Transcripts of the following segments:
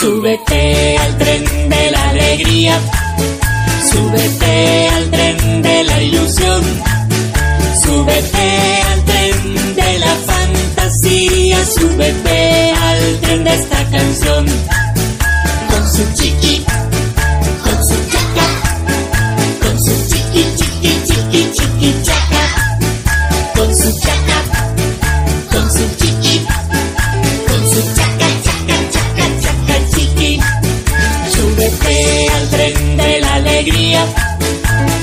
Súbete al tren de la alegría, súbete al tren de la ilusión, súbete al tren de la fantasía, súbete al tren de esta canción. Súbete al tren de la alegría,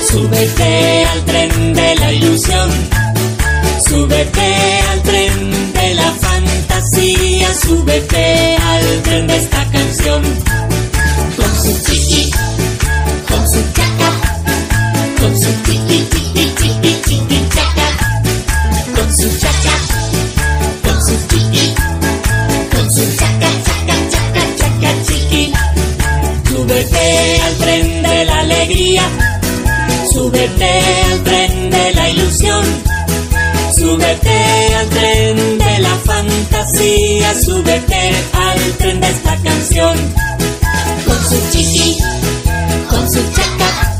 súbete al tren de la ilusión, súbete al tren de la fantasía, súbete al tren de esta canción. Con su chiqui, con su chaca, con su chiqui, chiqui, chiqui, Súbete al tren de la alegría, súbete al tren de la ilusión, súbete al tren de la fantasía, súbete al tren de esta canción. Con su chiqui, con su chaca,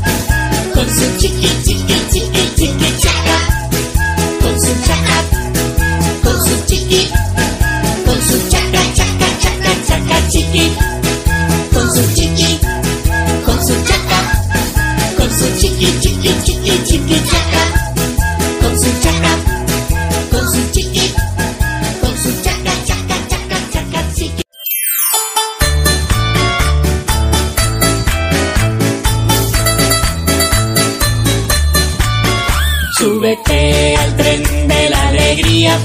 con su chiqui, chiqui, chiqui, chiqui, chaca, con su chaca, con su chiqui, chiqui, chiqui, chaca, con su chaca, con su chiqui, con su chaca, chaca, chaca, chaca, chiqui. Súbete al tren de la alegría,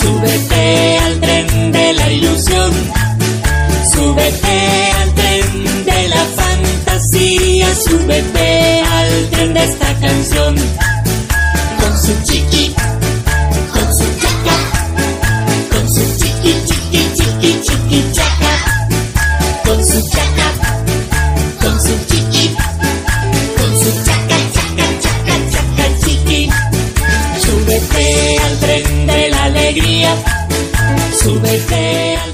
súbete al tren de la ilusión. Súbete al tren de la fantasía, súbete al canción. Con su chiqui, con su chaca, con su chiqui, chiqui, chiqui, chiqui, chaca, con su chaca, con su chiqui, con su chaca, chaca, chaca, chaca, chiqui. Súbete al tren de la alegría, súbete al